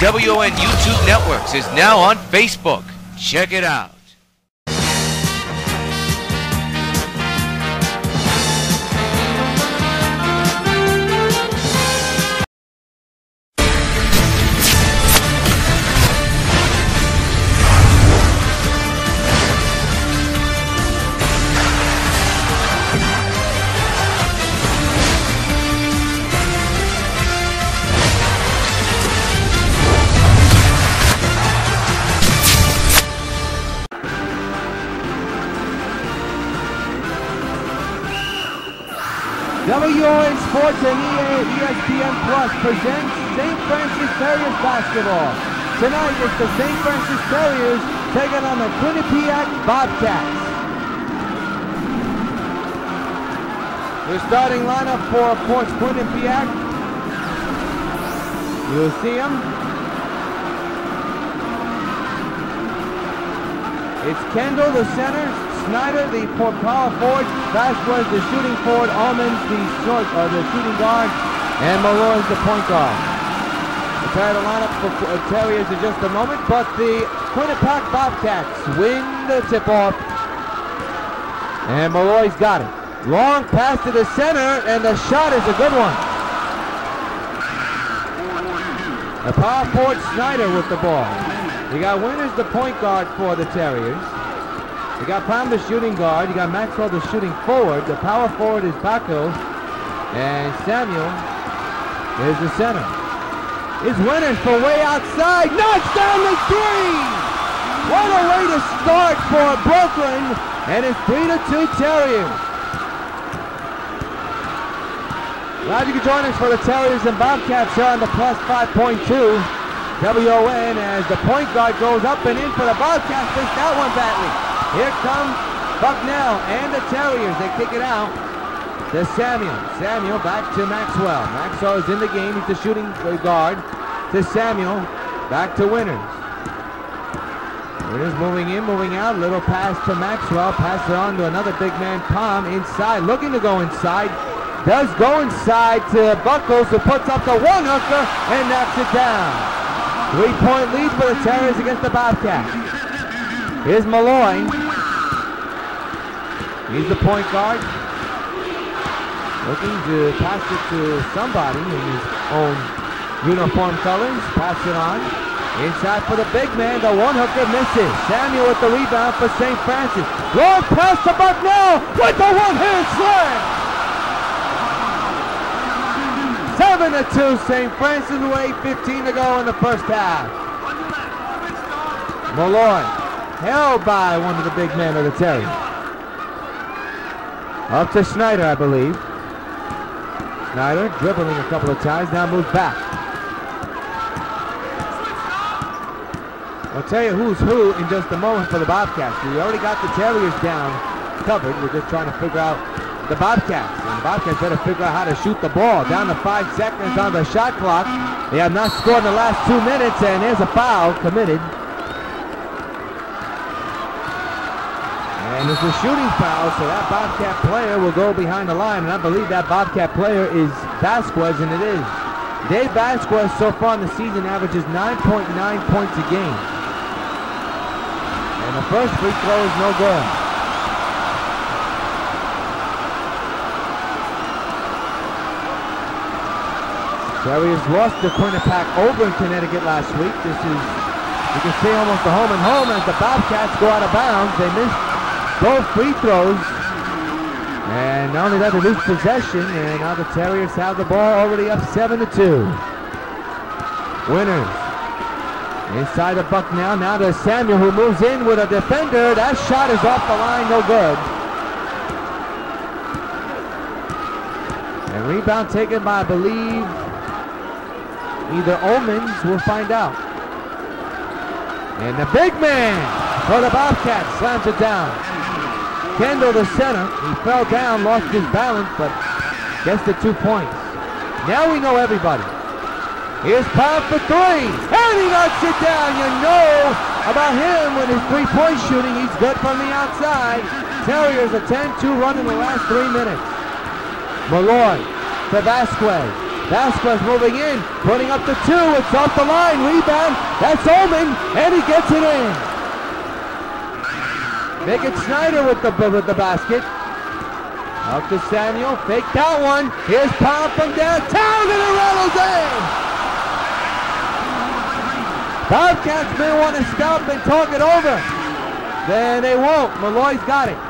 WON YouTube Networks is now on Facebook. Check it out. Sports and EA ESPN Plus presents St. Francis Terriers basketball. Tonight it's the St. Francis Terriers taking on the Quinnipiac Bobcats. The starting lineup for Ports Quinnipiac. You'll see them. It's Kendall, the center, Snyder, the power forward, Vasquez, the shooting forward, Almonds, the short, uh, the shooting guard, and Malloy's the point guard. Try the lineup for uh, Terriers in just a moment, but the Quinnipiac Bobcats win the tip-off. And Malloy's got it. Long pass to the center, and the shot is a good one. The power forward Snyder with the ball. You got Winters, the point guard for the Terriers. You got Palm, the shooting guard. You got Maxwell, the shooting forward. The power forward is Baco. And Samuel is the center. It's Winters for way outside. Knocks down the three! What a way to start for Brooklyn. And it's 3 to 2 Terriers. Glad you could join us for the Terriers and Bobcats here on the plus 5.2. WON as the point guard goes up and in for the Bobcats. Takes that one badly. Here comes Bucknell and the Terriers. They kick it out to Samuel. Samuel back to Maxwell. Maxwell is in the game. He's the shooting guard. To Samuel. Back to Winters. Winters moving in, moving out. Little pass to Maxwell. Pass it on to another big man, Palm, inside. Looking to go inside. Does go inside to Buckles, who puts up the one hooker and knocks it down. Three-point lead for the Terriers against the Bobcats. Here's Malloy. He's the point guard. Looking to pass it to somebody in his own uniform colors. Pass it on. Inside for the big man. The one hooker misses. Samuel with the rebound for St. Francis. Long pass to Bucknell with the one-hand slam. 7 to 2, St. Francis with 8.15 to go in the first half. Malloy held by one of the big men of the Terry. Up to Schneider, I believe. Schneider dribbling a couple of times, now moves back. I'll tell you who's who in just a moment for the Bobcats. We already got the Terriers down covered. We're just trying to figure out the Bobcats. And the Bobcats better figure out how to shoot the ball. Down to five seconds on the shot clock. They have not scored in the last two minutes, and there's a foul committed. And it's a shooting foul, so that Bobcat player will go behind the line. And I believe that Bobcat player is Vasquez, and it is. Dave Vasquez so far in the season averages 9.9 points a game. And the first free throw is no good. Terriers lost to Quinnipiac over in Connecticut last week. This is, you can see almost a home and home as the Bobcats go out of bounds. They missed both free throws. And not only that, they lose possession, and now the Terriers have the ball already up 7 to 2. Winners. Inside the buck now. Now to Samuel who moves in with a defender. That shot is off the line, no good. And rebound taken by, I believe, either Omens. We'll find out. And the big man for the Bobcats slams it down. Kendall, the center, he fell down, lost his balance, but gets the two points. Now we know everybody. Here's Pound for three, and he knocks it down. You know about him with his three-point shooting. He's good from the outside. Terriers a 10-2 run in the last three minutes. Malloy to Vasquez. Vasquez moving in, putting up the two. It's off the line. Rebound. That's Ullman, and he gets it in. It Snyder with the with the basket. Up to Samuel. Fake that one. Here's Powell from downtown, and it rattles in. Bobcats may want to stop and talk it over. Then they won't. Malloy's got it.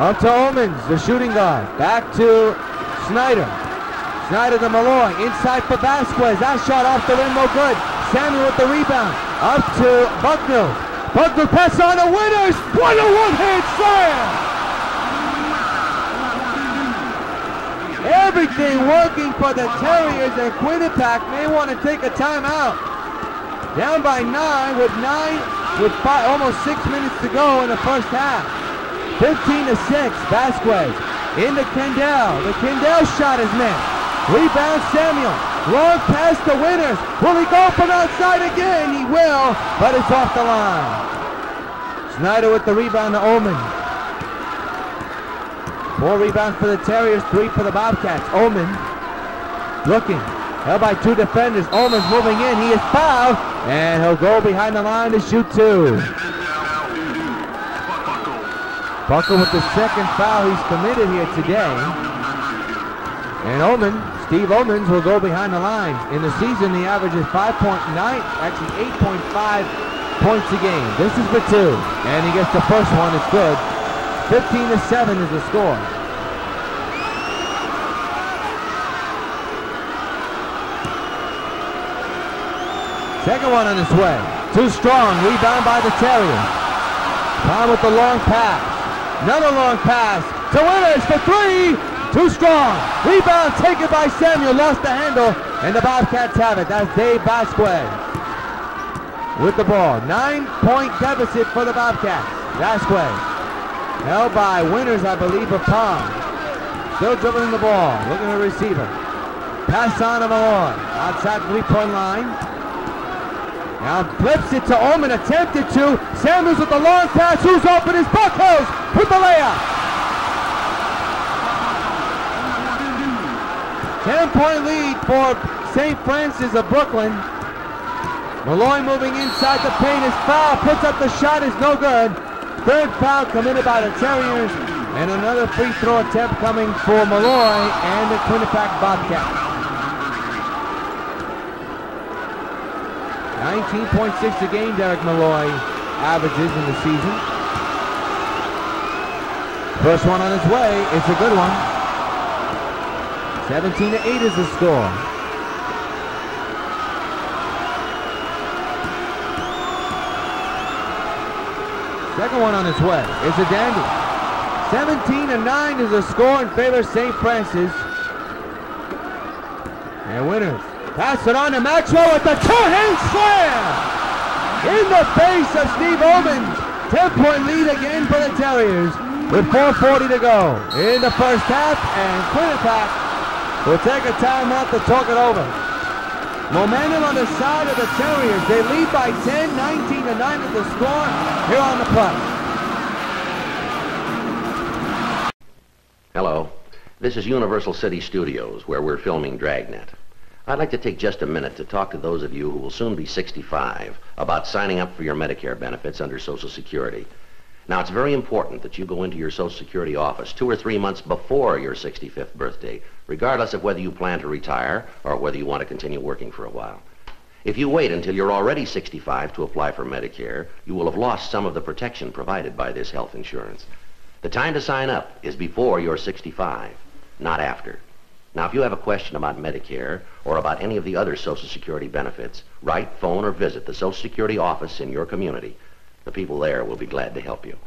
Up to Omens, the shooting guard. Back to Snyder. Snyder to Malloy. Inside for Vasquez. That shot off the rim, no good. Samuel with the rebound. Up to Bucknell. Bucknell pass on the winners. What a one-hand slam! Everything working for the Terriers and Quinnipiac may want to take a timeout. Down by nine with nine, with five, almost six minutes to go in the first half. 15 to 6, Vasquez into Kendall. The Kendall shot is missed. Rebound Samuel. Long pass to Winners. Will he go from outside again? He will, but it's off the line. Snyder with the rebound to Omen. Four rebounds for the Terriers, three for the Bobcats. Omen looking. Held by two defenders. Omen's moving in. He is fouled, and he'll go behind the line to shoot two. Buckle with the second foul he's committed here today. And Omen, Steve Omens will go behind the lines. In the season, the average is 5.9, actually 8.5 points a game. This is for two, and he gets the first one. It's good. 15 to 7 is the score. Second one on its way. Too strong. Rebound by the Terriers. Brown with the long pass. Another long pass to Winners for three. Too strong. Rebound taken by Samuel. Lost the handle. And the Bobcats have it. That's Dave Vasquez with the ball. Nine-point deficit for the Bobcats. Vasquez held by Winners, I believe, of Palm. Still dribbling the ball. Looking at the receiver. Pass on to Malloy. Outside three-point line. Now flips it to Omen, attempted to. Samuels with the long pass. Who's open is Buckhouse with the layup. 10-point lead for St. Francis of Brooklyn. Malloy moving inside the paint is foul. Puts up the shot is no good. Third foul committed by the Terriers. And another free throw attempt coming for Malloy and the Quinnipiac Bobcats. 19.6 a game Derek Malloy averages in the season. First one on its way. It's a good one. 17 to 8 is the score. Second one on its way. It's a dandy. 17 to 9 is the score in favor of St. Francis. And winners. Pass it on to Maxwell with the two-hand slam! In the face of Steve Omens. 10-point lead again for the Terriers with 4.40 to go in the first half. And Quinnipiac will take a timeout to talk it over. Momentum on the side of the Terriers. They lead by 10, 19 to 9 at the score here on the plus. Hello. This is Universal City Studios, where we're filming Dragnet. I'd like to take just a minute to talk to those of you who will soon be 65 about signing up for your Medicare benefits under Social Security. Now, it's very important that you go into your Social Security office two or three months before your 65th birthday, regardless of whether you plan to retire or whether you want to continue working for a while. If you wait until you're already 65 to apply for Medicare, you will have lost some of the protection provided by this health insurance. The time to sign up is before you're 65, not after. Now, if you have a question about Medicare or about any of the other Social Security benefits, write, phone, or visit the Social Security office in your community. The people there will be glad to help you.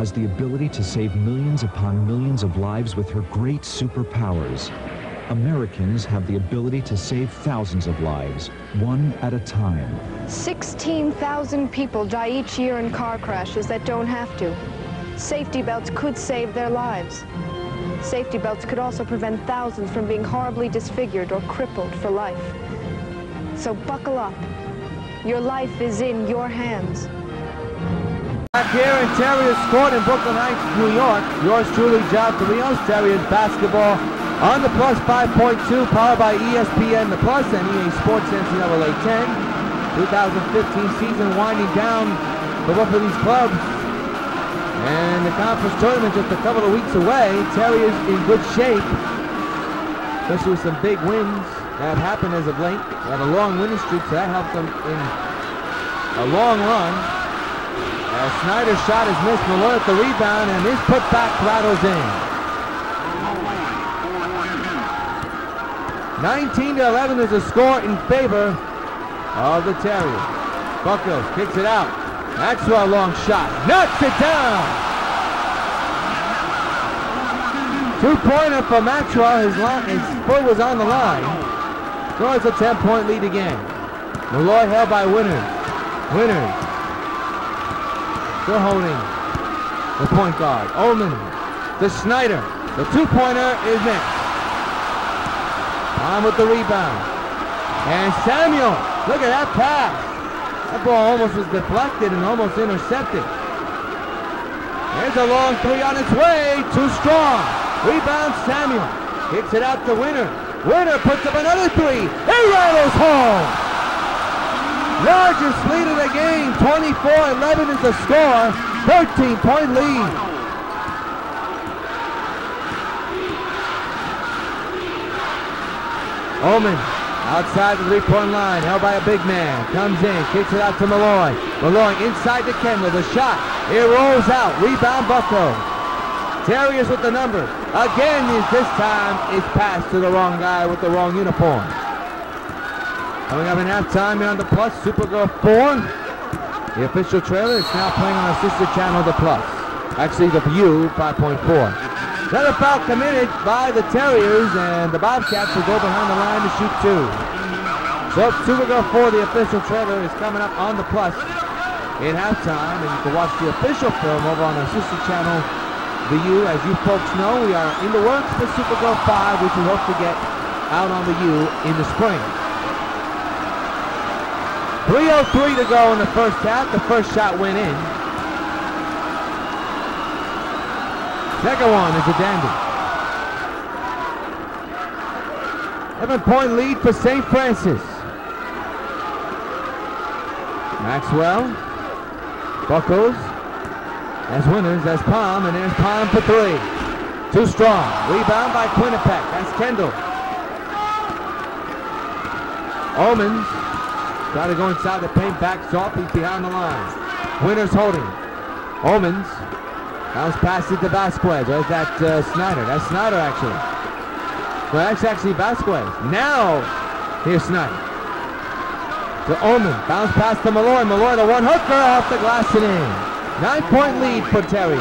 Has the ability to save millions upon millions of lives with her great superpowers. Americans have the ability to save thousands of lives, one at a time. 16,000 people die each year in car crashes that don't have to. Safety belts could save their lives. Safety belts could also prevent thousands from being horribly disfigured or crippled for life. So buckle up. Your life is in your hands. Back here in Terriers Court in Brooklyn Heights, New York. Yours truly, Jonathan Rios, Terriers basketball on the plus 5.2, powered by ESPN, the Plus, and EA Sports NCAA 10. 2015 season winding down for both of these clubs. And the conference tournament just a couple of weeks away. Terriers in good shape, especially with some big wins that happened as of late. They a long winning streak, so that helped them in a long run. As Snyder's shot is missed, Malloy at the rebound, and his putback rattles in. 19 to 11 is the score in favor of the Terriers. Buckles kicks it out. Maxwell long shot. Knocks it down. Two-pointer for Maxwell. His, line, his foot was on the line. Scores a 10-point lead again. Malloy held by Winners. Winners. Still holding the point guard. Ullman The Snyder. The two-pointer is missed. On with the rebound. And Samuel, look at that pass. That ball almost was deflected and almost intercepted. There's a long three on its way. Too strong. Rebound Samuel. Kicks it out to Winner. Winner puts up another three. It rattles home. Largest lead of the game. 24-11 is the score. 13-point lead. Omen outside the three-point line, held by a big man. Comes in, kicks it out to Malloy. Malloy inside to Kendall. The shot. It rolls out. Rebound Bucko. Terriers with the number. Again, this time it's passed to the wrong guy with the wrong uniform. Coming up in halftime here on the Plus, Supergirl 4. The official trailer is now playing on our sister channel, The Plus. Actually, The View 5.4. Another foul committed by the Terriers, and the Bobcats will go behind the line to shoot two. So Supergirl 4, the official trailer, is coming up on the Plus in halftime, and you can watch the official film over on our sister channel, The U. As you folks know, we are in the works for Supergirl 5, which we hope to get out on the U in the spring. 3.03 to go in the first half. The first shot went in. Second one is a dandy. Seven point lead for St. Francis. Maxwell. Buckles. As winners, as Palm, and there's Palm for three. Too strong. Rebound by Quinnipiac. That's Kendall. Omens. Try to go inside the paint, backs off, he's behind the line. Winners holding. Omens. Bounce pass it to Vasquez. Or is that uh, Snyder? That's Snyder actually. Well, that's actually Vasquez. Now, here's Snyder. To Omen. Bounce pass to Malloy. Malloy, the one hooker off the glass and in. Nine point lead for Terry.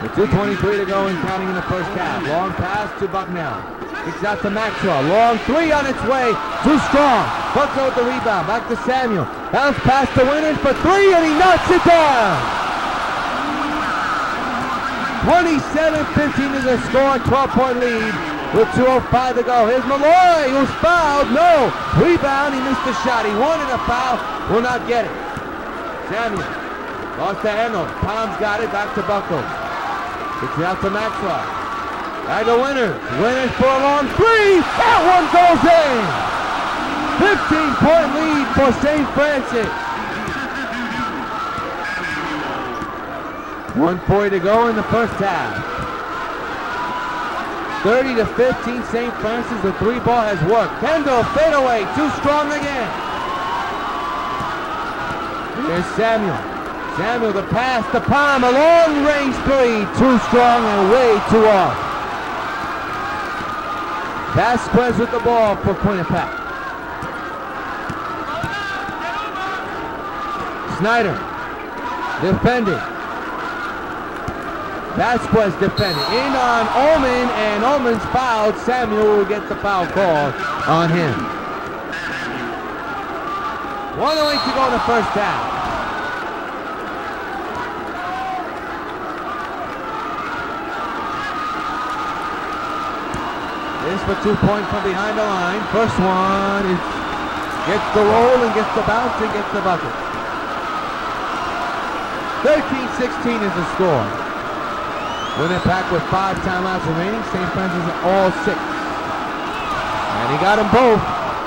With 2.23 to go and counting in the first half. Long pass to Bucknell. Kicks out to Maxwell. Long three on its way. Too strong. Bucknell with the rebound. Back to Samuel. Bounce past the Winners for three and he knocks it down. 27-15 is the score. 12-point lead with 2.05 to go. Here's Malloy who's fouled. No. Rebound. He missed the shot. He wanted a foul. Will not get it. Samuel. Lost to handle. Tom's got it. Back to Buckles. It's it out to Maxwell. Back to Winners. Winners for a long three. That one goes in. 15-point lead for St. Francis. 140 to go in the first half. 30 to 15, St. Francis. The three ball has worked. Kendall fadeaway, too strong again. Here's Samuel. Samuel, the pass to Palm, a long range three, too strong and way too off. Vasquez with the ball for Quinnipiac. Snyder, defending. Vasquez defending. In on Ullman, and Ullman's fouled. Samuel will get the foul call on him. 108 to go in the first half. This for two points from behind the line. First one is gets the roll and gets the bounce and gets the bucket. 13-16 is the score. Quinnipiac with five timeouts remaining. St. Francis all six. And he got them both.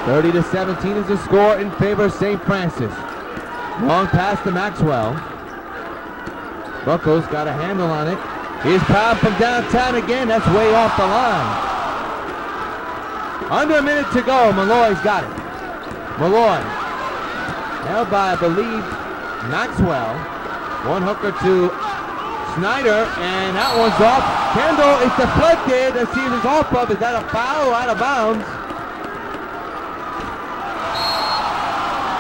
30 to 17 is the score in favor of St. Francis. Long pass to Maxwell. Buckles got a handle on it. He's Pound from downtown again. That's way off the line. Under a minute to go. Malloy's got it. Malloy. Held by, I believe, Maxwell. One hooker to Snyder, and that one's off. Kendall is deflected. Let's see if it's off of. Is that a foul out of bounds?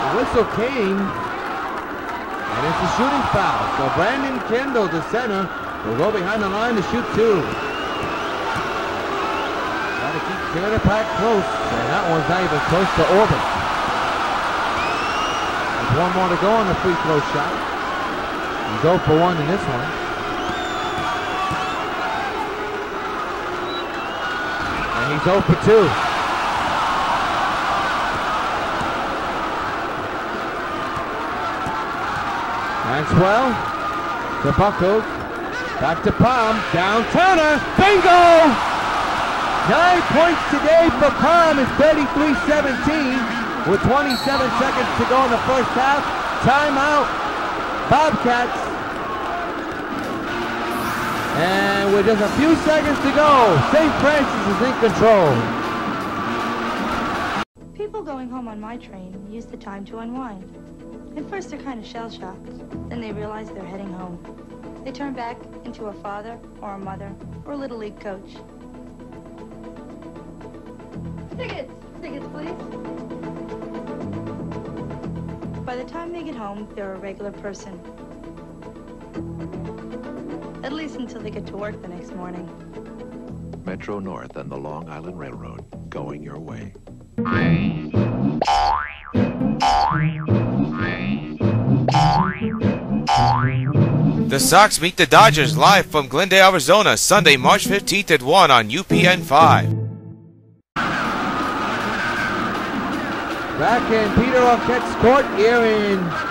The whistle came, and it's a shooting foul. So Brandon Kendall, the center, will go behind the line to shoot two. Got to keep Canada Pack close, and that one's not even close to orbit. There's one more to go on the free throw shot. 0 for 1 in this one. And he's 0 for 2. Maxwell to Buckles. Back to Palm. Down Turner. Bingo! Nine points today for Palm. It's 33-17 with 27 seconds to go in the first half. Timeout. Bobcats. And with just a few seconds to go, St. Francis is in control. People going home on my train use the time to unwind. At first, they're kind of shell-shocked. Then they realize they're heading home. They turn back into a father or a mother or a Little League coach. Tickets! Tickets, please. By the time they get home, they're a regular person. Until they get to work the next morning. Metro North and the Long Island Railroad, going your way. The Sox meet the Dodgers live from Glendale, Arizona, Sunday, March 15th at 1 on UPN 5. Back in Peter Arquette's court here in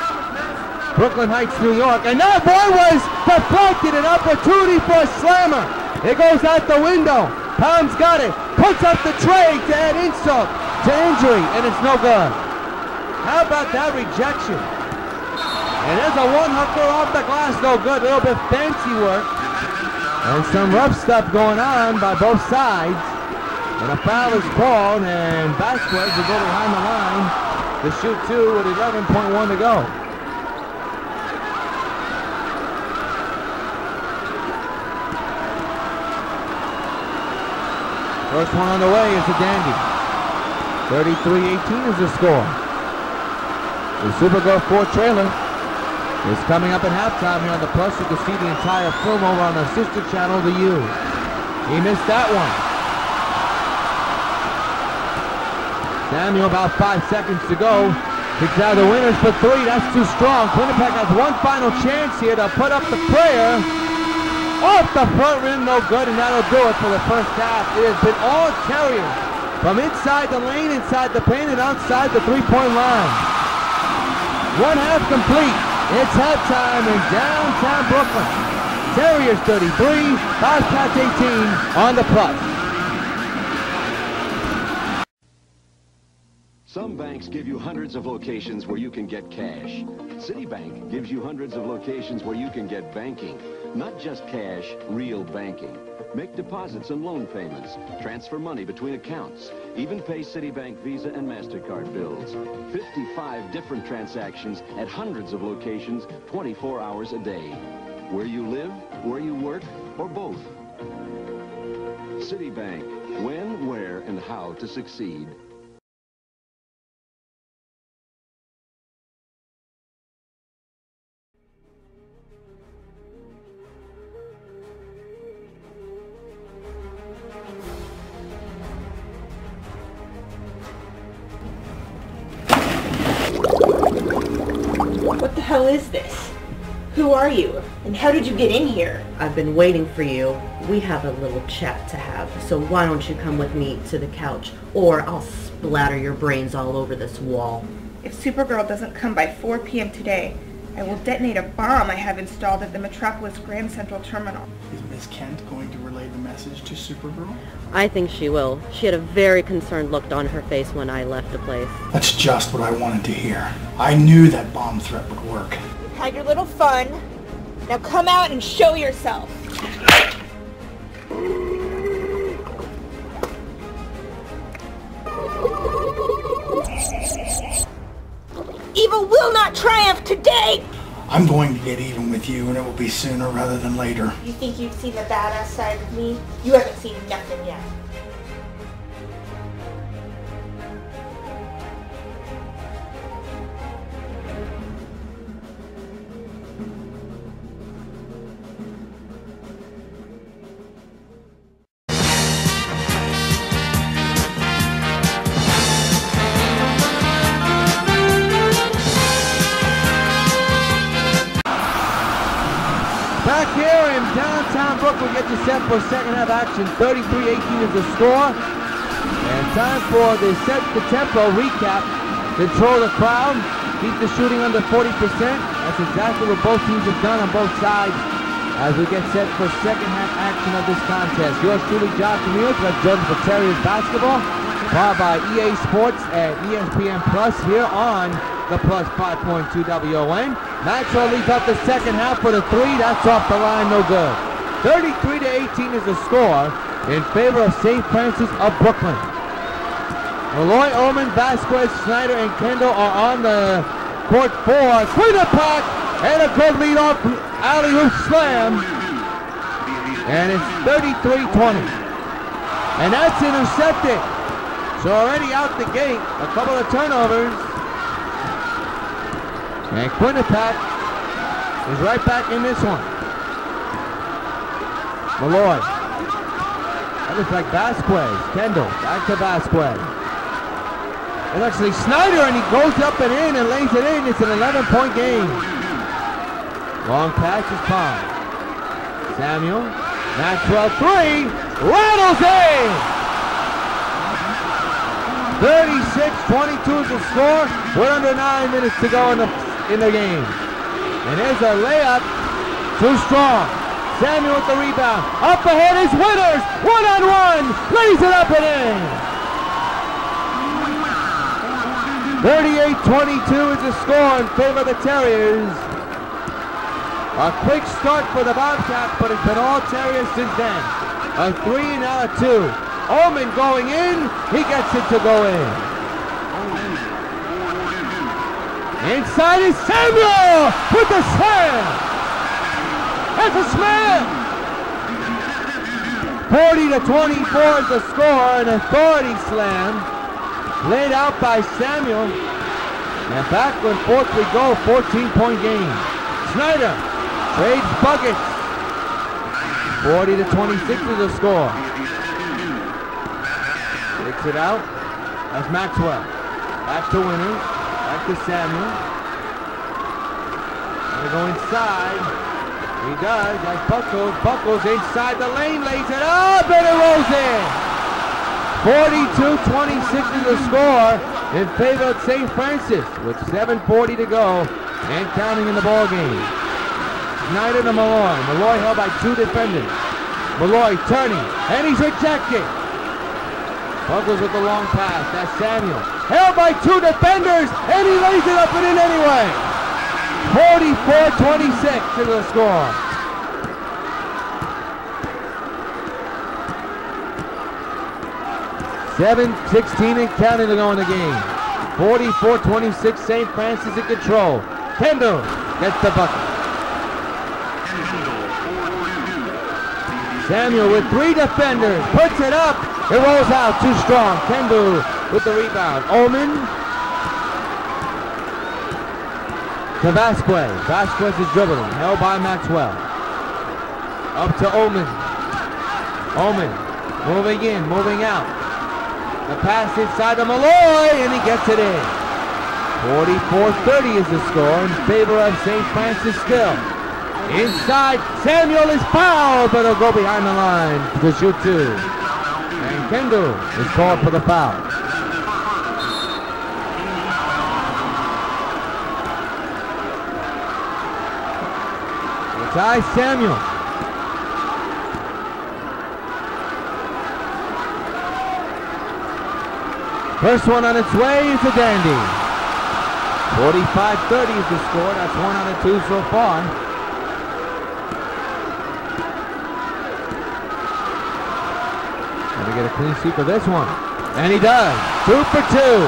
Brooklyn Heights, New York. And that boy was deflected, an opportunity for a slammer. It goes out the window. Pound's got it. Puts up the tray to add insult to injury, and it's no good. How about that rejection? And there's a one hooker off the glass, no good. A little bit fancy work. And some rough stuff going on by both sides. And a foul is called, and Vasquez will go behind the line to shoot two with 11.1 to go. First one on the way is a dandy. 33-18 is the score. The Super Supergirl 4 trailer is coming up at halftime here on the Plus. You can see the entire film over on the sister channel, The U. He missed that one. Samuel, about five seconds to go. Kicks out the winners for three. That's too strong. Quinnipiac has one final chance here to put up the prayer. Off the front rim, no good, and that'll do it for the first half. It has been all Terriers from inside the lane, inside the paint, and outside the three-point line. One half complete. It's halftime in downtown Brooklyn. Terriers 33, Bobcats 18 on the plus. Some banks give you hundreds of locations where you can get cash. Citibank gives you hundreds of locations where you can get banking. Not just cash, real banking. Make deposits and loan payments. Transfer money between accounts. Even pay Citibank Visa and MasterCard bills. 55 different transactions at hundreds of locations 24 hours a day. Where you live, where you work, or both. Citibank. When, where, and how to succeed. Is this? Who are you? And how did you get in here? I've been waiting for you. We have a little chat to have, so why don't you come with me to the couch, or I'll splatter your brains all over this wall. If Supergirl doesn't come by 4 p.m. today, I will detonate a bomb I have installed at the Metropolis Grand Central Terminal. Is Miss Kent going to relay the message to Supergirl? I think she will. She had a very concerned look on her face when I left the place. That's just what I wanted to hear. I knew that bomb threat would work. You had your little fun. Now come out and show yourself. Evil will not triumph today! I'm going to get even with you, and it will be sooner rather than later. You think you've seen the badass side of me? You haven't seen nothing yet. For second half action. 33-18 is the score. And time for the set the tempo recap. Control the crowd. Keep the shooting under 40%. That's exactly what both teams have done on both sides as we get set for second half action of this contest. Yours truly, Josh Camille, that's Jordan for Terriers Basketball, powered by EA Sports and ESPN Plus here on the Plus 5.2 WON. Maxwell leads off the second half for the three. That's off the line, no good. 33 to 18 is the score in favor of St. Francis of Brooklyn. Malloy, Oman, Vasquez, Snyder, and Kendall are on the court for Quinnipiac and a good lead off alley oop slam. And it's 33-20. And that's intercepted. So already out the gate, a couple of turnovers. And Quinnipiac is right back in this one. Malloy. That looks like Vasquez. Kendall, back to Vasquez. It's actually Snyder, and he goes up and in and lays it in. It's an 11-point game. Long pass is Pond. Samuel. Maxwell three. Rattles in. 36-22 is the score. We're under nine minutes to go in the in the game. And there's a layup. Too strong. Samuel with the rebound. Up ahead is Winters. One on one. Lays it up and in. 38-22 is the score in favor of the Terriers. A quick start for the Bobcats, but it's been all Terriers since then. A three now a two. Omen going in. He gets it to go in. Inside is Samuel with the slam. That's a slam. 40 to 24 is the score, an authority slam laid out by Samuel. And back when fourth we go, 14-point game. Snyder trades buckets. 40 to 26 is the score. Takes it out. That's Maxwell. Back to Winters. Back to Samuel. Gonna go inside. He does. That's Buckles. Buckles inside the lane. Lays it up and it rolls in. 42-26 is the score in favor of St. Francis with 7.40 to go and counting in the ball game. Snyder to Malloy. Malloy held by two defenders. Malloy turning, and he's rejected. Buckles with the long pass. That's Samuel. Held by two defenders, and he lays it up and in anyway. 44-26 is the score. 7 16 and counting to go in the game. 44 26, St. Francis in control. Kendall gets the bucket. Samuel with three defenders puts it up. It rolls out too strong. Kendall with the rebound. Omen to Vasquez. Vasquez is dribbling. Held by Maxwell. Up to Omen. Omen moving in, moving out. The pass inside to Malloy, and he gets it in. 44-30 is the score in favor of St. Francis still. Inside, Samuel is fouled, but he'll go behind the line to shoot two. And Kendall is called for the foul. Ty Samuel. First one on its way is a dandy. 45-30 is the score. That's one out of two so far. Gonna get a clean sweep of this one. And he does. Two for two.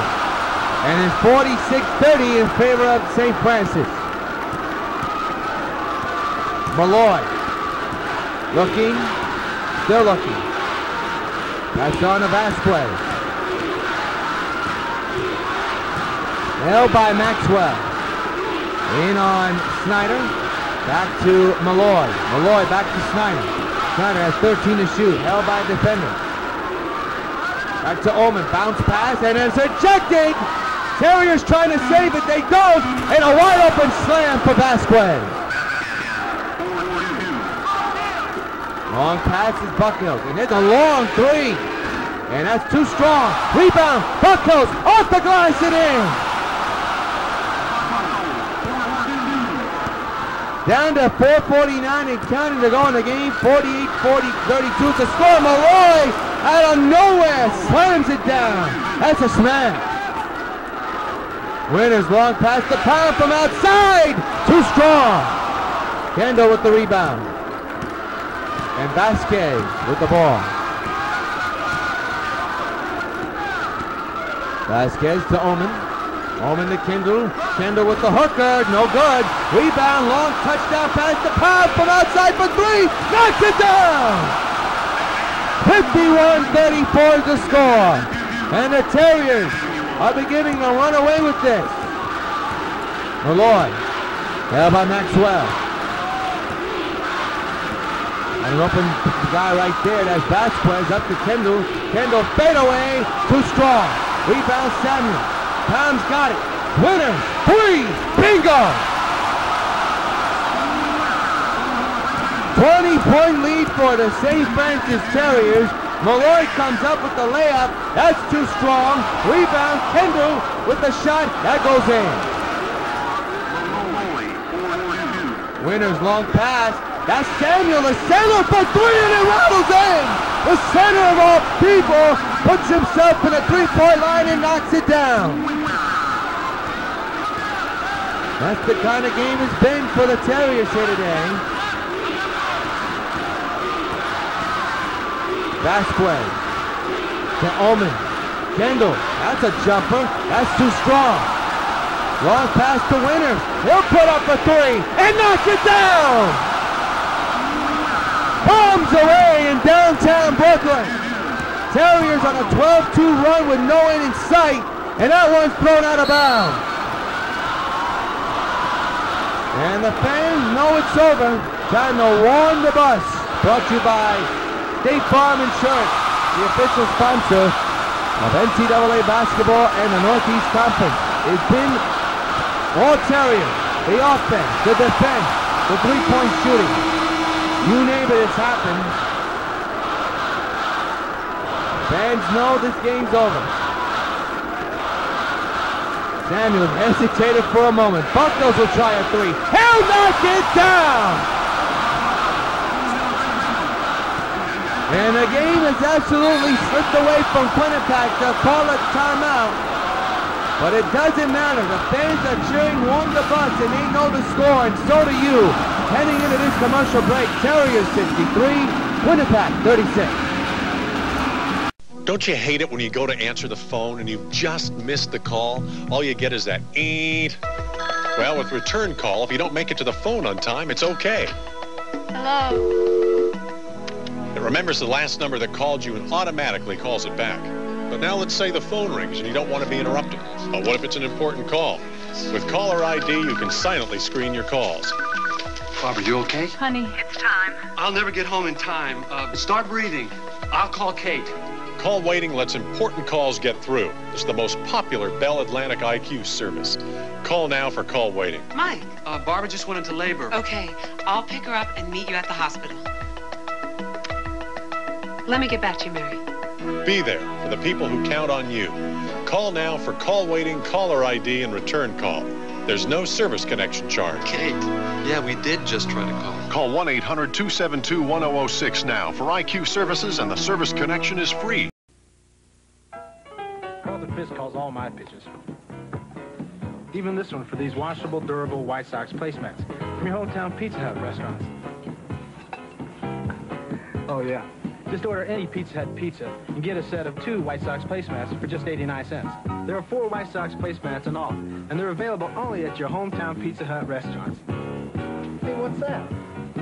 And it's 46-30 in favor of St. Francis. Malloy. Looking. Still looking. That's on to Vasquez. Held by Maxwell. In on Snyder. Back to Malloy. Malloy back to Snyder. Snyder has 13 to shoot. Held by a defender. Back to Ullman. Bounce pass and it's ejected. Terriers trying to save it. They don't. And a wide open slam for Vasquez. Long pass is Buckhill. And it's a long three. And that's too strong. Rebound. Buckhill off the glass and in. Down to 449 and counting to go in the game. 48 40 32. It's a score. Malloy out of nowhere slams it down. That's a smash. Winners long pass the pound from outside. Too strong. Kendall with the rebound. And Vasquez with the ball. Vasquez to Omen. Omen to Kendall. Kendall with the hooker. No good. Rebound. Long touchdown pass to Pound from outside for three. Knocks it down. 51-34 is the score. And the Terriers are beginning to run away with this. Malloy. Held by Maxwell. And an open guy right there. That's Vasquez up to Kendall. Kendall fade away. Too strong. Rebound Samuel. Tom's got it. Winner. Three. Bingo. 20 point lead for the St. Francis Terriers. Malloy comes up with the layup. That's too strong. Rebound. Kendall with the shot. That goes in. Winner's long pass. That's Samuel, the center for three, and it rattles in. The center of all people puts himself in a three-point line and knocks it down. That's the kind of game it's been for the Terriers here today. Vasquez to Omen. Kendall, that's a jumper. That's too strong. Long pass to Winner. He'll put up a three and knock it down. Bombs away in downtown Brooklyn. Terriers on a 12-2 run with no end in sight, and that one's thrown out of bounds. And the fans know it's over. Time to warn the bus. Brought to you by State Farm Insurance, the official sponsor of NCAA basketball and the Northeast Conference. It's been all Terriers, the offense, the defense, the three-point shooting. You name it, it's happened. Fans know this game's over. Samuel hesitated for a moment. Buckles will try a three. He'll knock it down! And the game has absolutely slipped away from Quinnipiac. They'll call a timeout. But it doesn't matter. The fans are cheering warm the bus and they know the score, and so do you. Heading into this commercial break, Terriers 63, Quinnipiac 36. Don't you hate it when you go to answer the phone and you've just missed the call? All you get is that eat. Well, with return call, if you don't make it to the phone on time, it's okay. Hello? It remembers the last number that called you and automatically calls it back. But now let's say the phone rings and you don't want to be interrupted. But what if it's an important call? With caller ID, you can silently screen your calls. Barbara, you okay? Honey, it's time. I'll never get home in time. Uh, start breathing. I'll call Kate. Call waiting lets important calls get through. It's the most popular Bell Atlantic IQ service. Call now for call waiting. Mike. Uh, Barbara just went into labor. Okay, I'll pick her up and meet you at the hospital. Let me get back to you, Mary. Be there for the people who count on you. Call now for call waiting, caller ID, and return call. There's no service connection charge. Kate. Yeah, we did just try to call. Call 1 800 272 1006 now for IQ services, and the service connection is free. Carlton Fisk calls all my pitches. Even this one for these washable, durable White Sox placemats from your hometown Pizza Hut restaurants. Oh, yeah. Just order any Pizza Hut pizza and get a set of two White Sox placemats for just 89 cents. There are four White Sox placemats in all, and they're available only at your hometown Pizza Hut restaurants. Hey, what's that?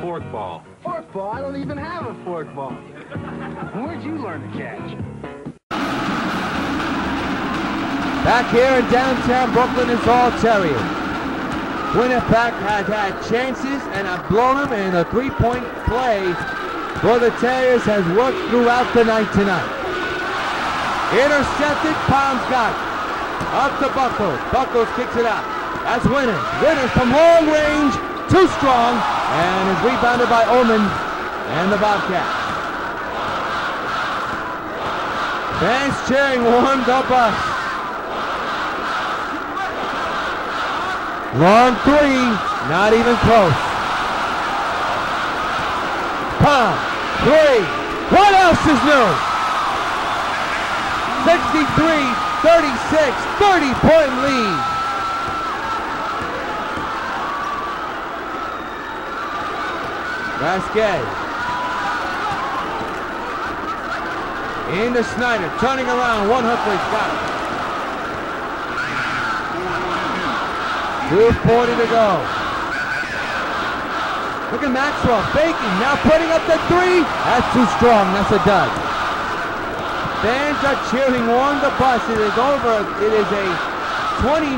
Fork ball. Fork ball? I don't even have a fork ball. Where'd you learn to catch? Back here in downtown Brooklyn is all Terriers. Quinnipiac had had chances and have blown them, and a three-point play for the Terriers has worked throughout the night tonight. Intercepted, Palms got it. Up to Buckles. Buckles kicks it out. That's Winners. Winners from long range, too strong, and is rebounded by Omen and the Bobcats. Fans cheering warmed up us. Long three, not even close. Palm, three. What else is new? 63, 36, 30 point lead. Vasquez. Into Snyder, turning around, one hook he's got it. 2.40 to go. Look at Maxwell faking, now putting up the three. That's too strong, that's a dud. Fans are cheering on the bus. It is over. It is a 29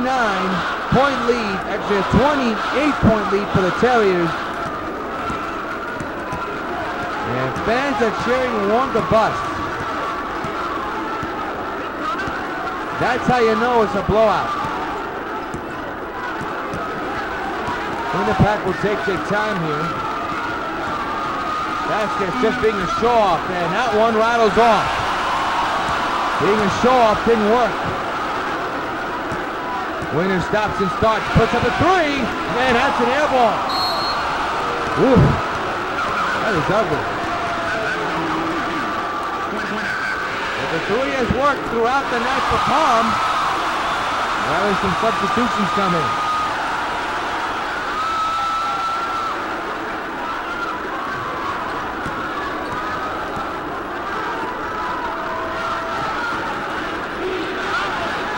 point lead, actually a 28 point lead for the Terriers. And fans are cheering on the bus. That's how you know it's a blowout. Quinnipiac will take their time here. Vasquez just being a show-off, and that one rattles off. Being a show-off didn't work. Winner stops and starts, puts up a three, and that's an air ball. Ooh, that is ugly. But the three has worked throughout the night for Palm. Now there's some substitutions coming.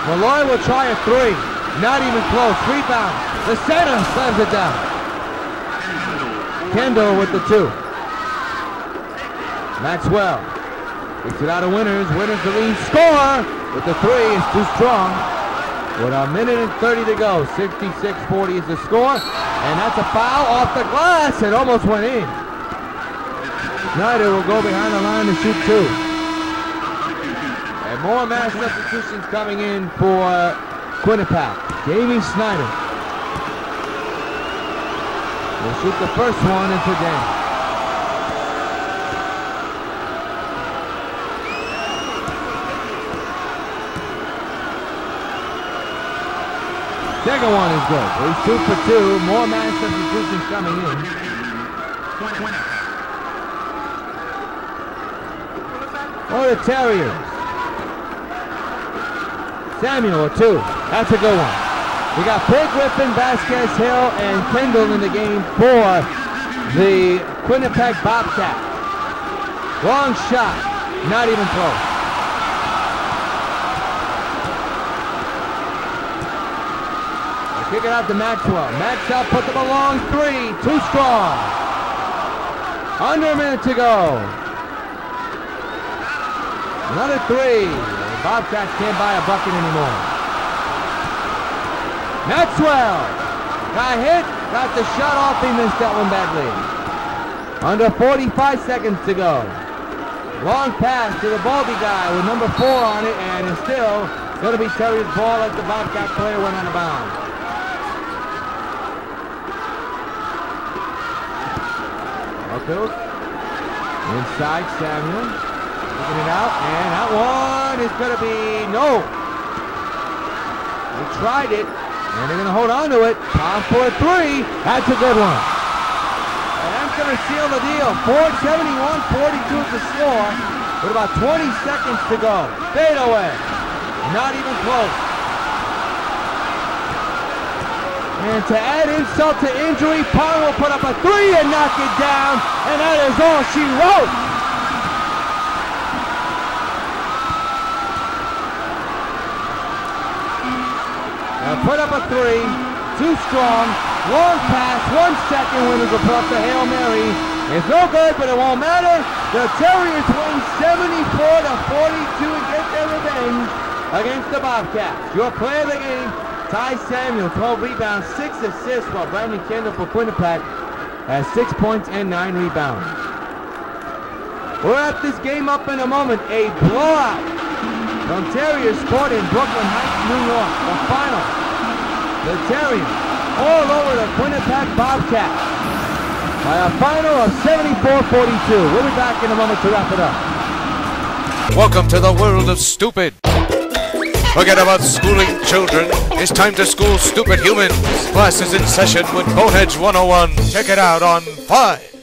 Malloy will try a three. Not even close. Rebound. The center slams it down. Kendall with the two. Maxwell. Kicks it out of Winners. Winners the lead score. With the three is too strong. With a minute and 30 to go. 66-40 is the score. And that's a foul off the glass. It almost went in. Snyder will go behind the line to shoot two. More mass substitutions coming in for Quinnipiac. Jamie Snyder will shoot the first one into game. Second one is good. He's two for two. More mass substitutions coming in. Oh, the Terriers. Samuel, a two. That's a good one. We got Big Griffin, Vasquez Hill, and Kendall in the game for the Quinnipiac Bobcat. Long shot. Not even close. Kick it out to Maxwell. Maxwell put up a long three. Too strong. Under a minute to go. Another three. Bobcats can't buy a bucket anymore. Maxwell got hit, got the shot off. He missed that one badly. Under 45 seconds to go. Long pass to the Baldy guy with number four on it, and it's still going to be Terry's ball as the Bobcat player went out of bounds. Inside Samuel. It out, and that one is going to be no. They tried it, and they're going to hold on to it. Time for a three. That's a good one. And that's going to seal the deal. 471-42 is the score with about 20 seconds to go. Fade away. Not even close. And to add insult to injury, Pong will put up a three and knock it down, and that is all she wrote. Put up a three, too strong, long pass, one second when he put up the Hail Mary. It's no good, but it won't matter. The Terriers win 74 to 42 and get their revenge against the Bobcats. Your player of the game, Ty Samuel, 12 rebounds, 6 assists, while Brandon Kendall for Quinnipiac has 6 points and 9 rebounds. We'll wrap this game up in a moment. A blowout from Terriers Sport in Brooklyn Heights, New York. The final. The Terriers all over the Quinnipiac Bobcats by a final of 74-42. We'll be back in a moment to wrap it up. Welcome to the world of stupid. Forget about schooling children. It's time to school stupid humans. Class is in session with Boneheads 101. Check it out on 5.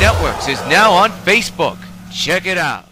Networks is now on Facebook. Check it out.